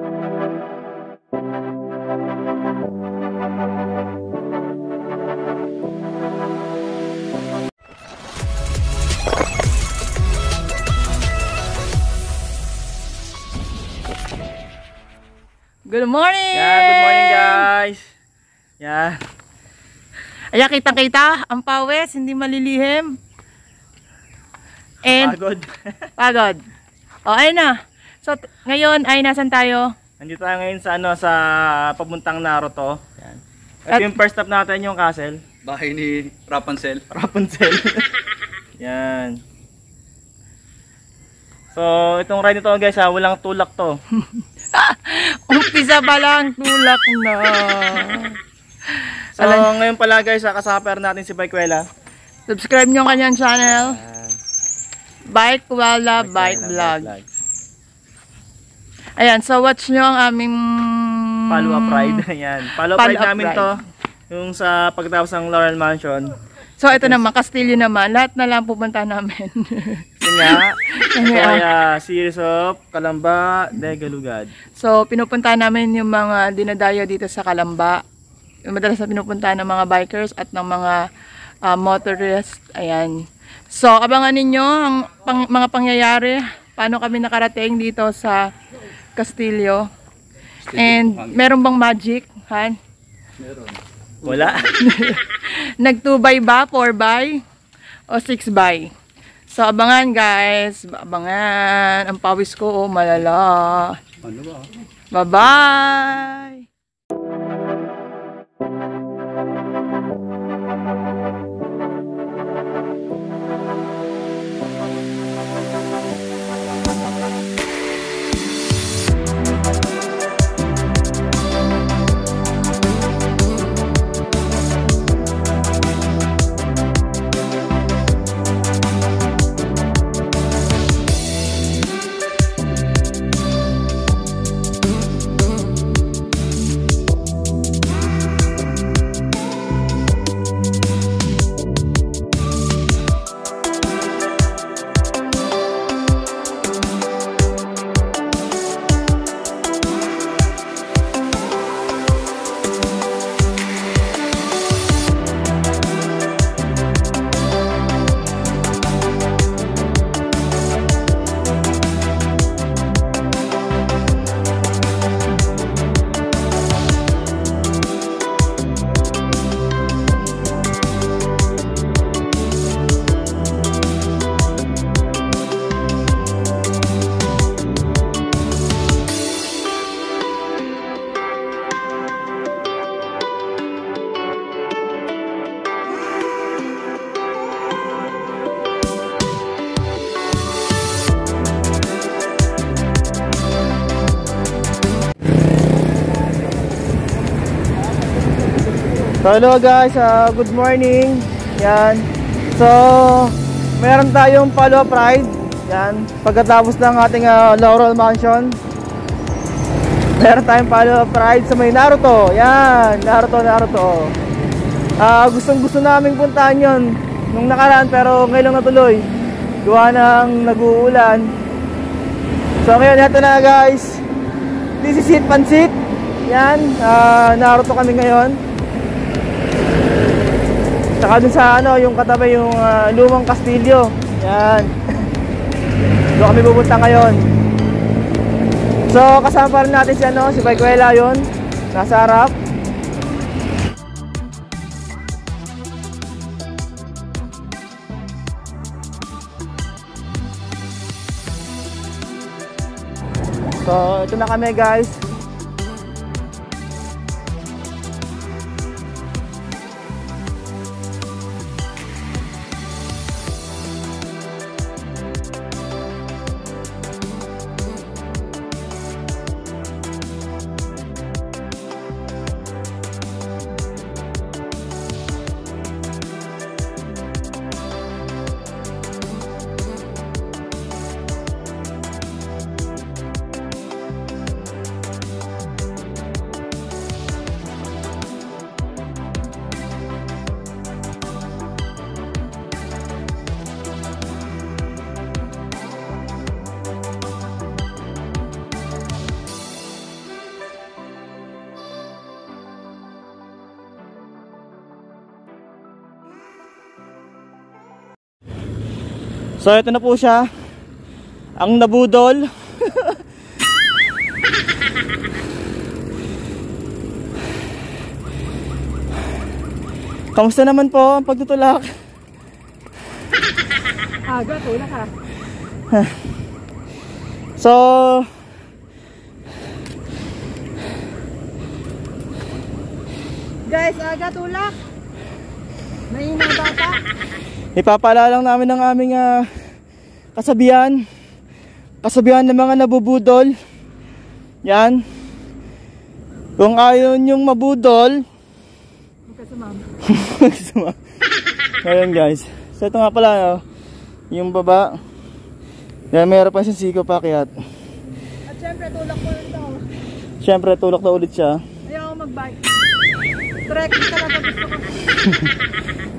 Good morning! Yan, good morning guys. Yan. Ayan, kitang-kita, ang pawis, hindi malilihim. And, Pagod. pagod. O, ayun na. So, ngayon ay nasan tayo? Nandito tayo ngayon sa ano sa papuntang Naruto. Yan. Ito At- yung first stop natin yung castle. Bahay ni Rapunzel. Rapunzel. Yan. So, itong ride nito guys ha, walang tulak to. Umpisa pa lang, tulak na. So, ngayon pala guys, ha, kasapper natin si Bikewela. Subscribe nyo ang kanyang channel. Bike Wala Bike Vlog. Ayan, so watch nyo ang aming... Follow up ride. Yan. Follow up Follow ride up namin ride. to. Yung sa pagtapos ng Laurel Mansion. So, ito naman, Castillo naman. Lahat na lang pupunta namin. Yun nga. Ay ah, series of Kalamba, Degalugad. so, pinupunta namin yung mga dinadayo dito sa Kalamba. Yung Madalas na pinupunta ng mga bikers at ng mga ah, motorists. Ayan. So, abangan ninyo ang pang- mga pangyayari. Paano kami nakarating dito sa Castillo. And, meron bang magic? Han? Meron. Wala. Nag 2 by ba? 4 by? O 6 by? So, abangan guys. Abangan. Ang pawis ko, oh, malala. Ano ba? Bye-bye! Hello guys, uh, good morning. Yan. So, meron tayong follow-up ride. Yan. Pagkatapos ng ating uh, Laurel Mansion. Meron tayong follow-up ride sa may Naruto. Yan, Naruto, Naruto. Ah, gustong gusto naming puntahan yon nung nakaraan pero ngayon lang natuloy. Gawa ng nag-uulan. So ngayon, ito na guys. This is it, Pansit. Yan, ah, Naruto kami ngayon. Saka dun sa ano, yung katabi yung ah, lumang kastilyo. Yan. Doon kami pupunta ngayon. So, kasama pa rin natin si ano, si Bikewela yun. Nasa harap. So, ito na kami guys. So ito na po siya. Ang nabudol. Kamusta naman po ang pagtutulak? Aga, tulak ka. So, Guys, aga, tulak. Mahina bata. Ipapaalala lang namin ng aming ah, kasabihan. Kasabihan ng mga nabubudol. Yan. Kung ayaw nyong mabudol, Magkasama. Ngayon guys. So ito nga pala, oh, yung baba. Yan, mayroon pa siyang siko pakyat. At syempre, tulak ko lang to. Siyempre, tulak na ulit siya. Ayaw ko mag-bike. Talaga gusto ko.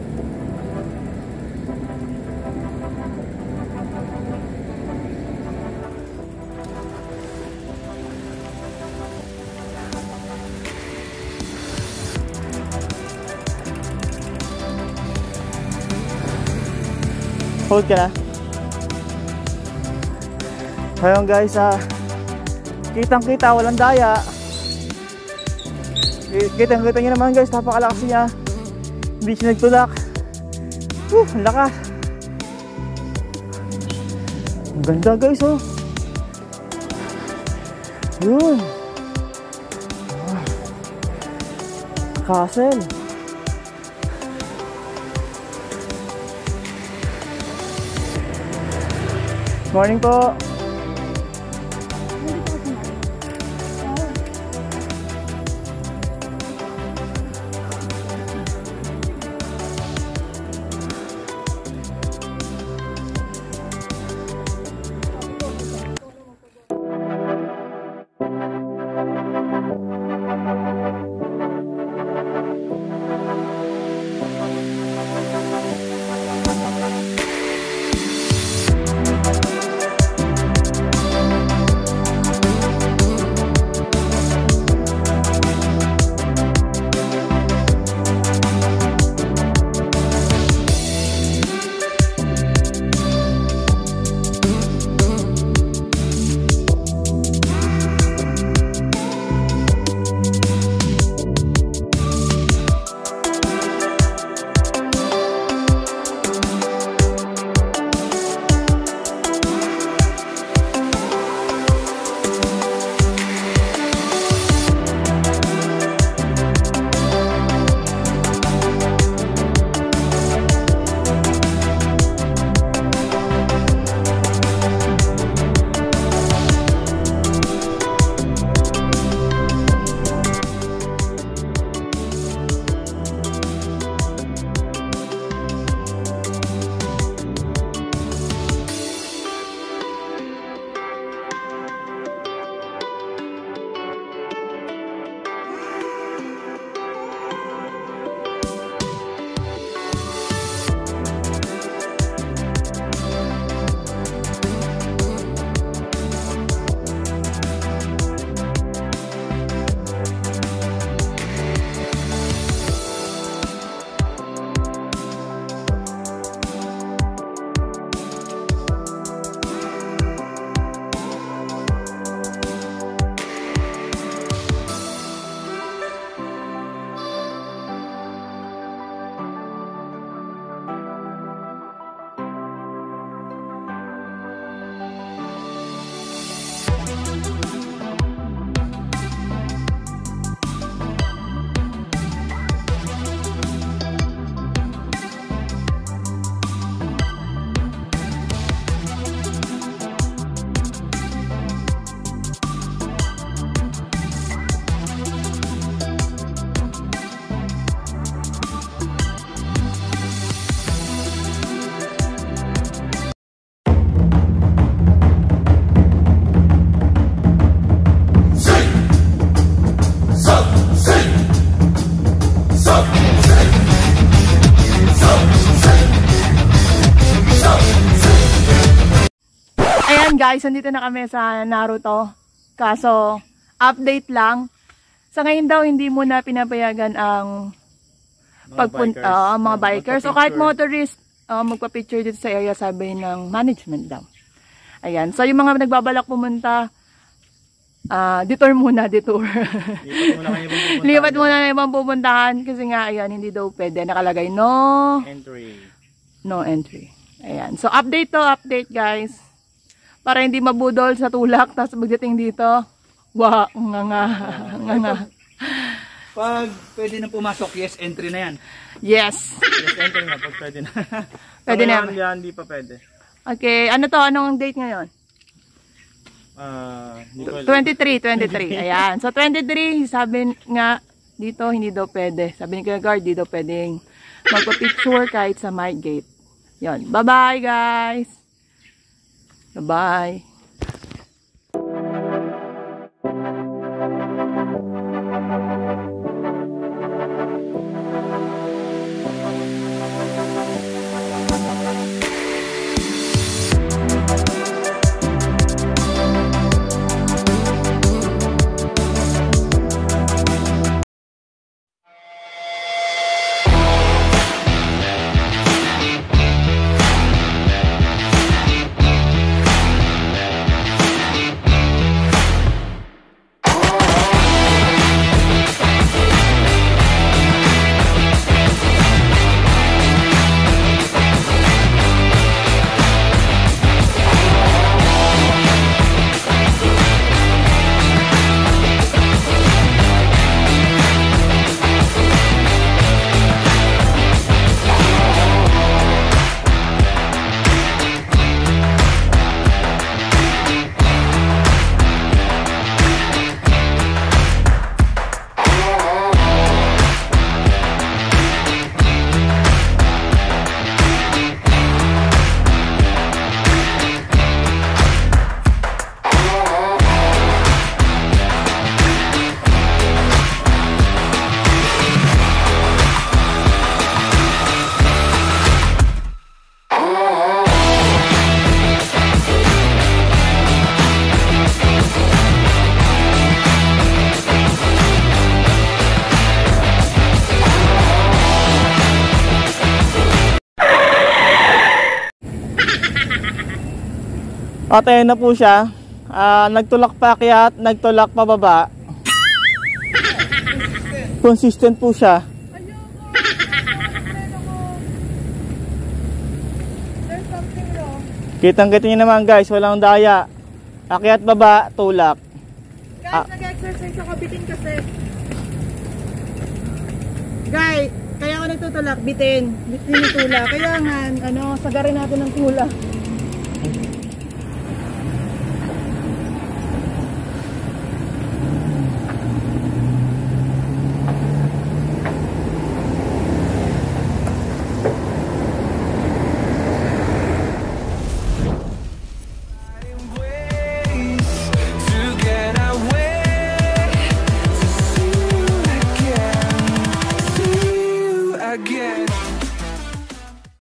Hold ka na. Ayun guys, ah, kitang kita, walang daya. Kitang kita nyo naman guys, napakalakas niya. Hindi siya nagtulak. Woo, ang lakas. Ang ganda guys, oh. Yun. Ah. Castle. Morning po. Guys, nandito na kami sa Naruto. Kaso, update lang. Sa ngayon daw, hindi muna pinapayagan ang Mga pagpunta bikers. ang mga bikers o kahit motorist uh, magpa-picture dito sa area sabi ng management daw. Ayan. So, yung mga nagbabalak pumunta, ah detour muna, detour. Lipat muna na ibang pupuntahan kasi nga, ayan, hindi daw pwede. Nakalagay, no, Entry. no entry. Ayan. So, update to, update guys. Para hindi mabudol sa tulak, tapos pagdating dito, wa, nga nga, nga nga. Pag pwede na pumasok, yes, entry na yan. Yes. Yes, entry na pag pwede na. Pwede na. Ngayon, yan, hindi pa pwede. Okay, ano to? Anong date ngayon? Alam. 23, 23. Ayan. So, 23, sabi nga dito, hindi daw pwede. Sabi ni Kuya Guard, hindi daw pwedeng magpa-picture kahit sa my gate. Yon. Bye-bye, guys! Bye-bye! Okay na po siya. Ah, nagtulak pa akyat, nagtulak pa baba. Consistent po siya. Kitang-kita niyo naman guys, walang daya. Akyat baba, tulak. Guys, Ah. nag-exercise ako, bitin kasi. Guys, kaya ako nagtutulak, bitin. Bitin yung tulak. Kaya nga, ano, sagarin natin ng tulak.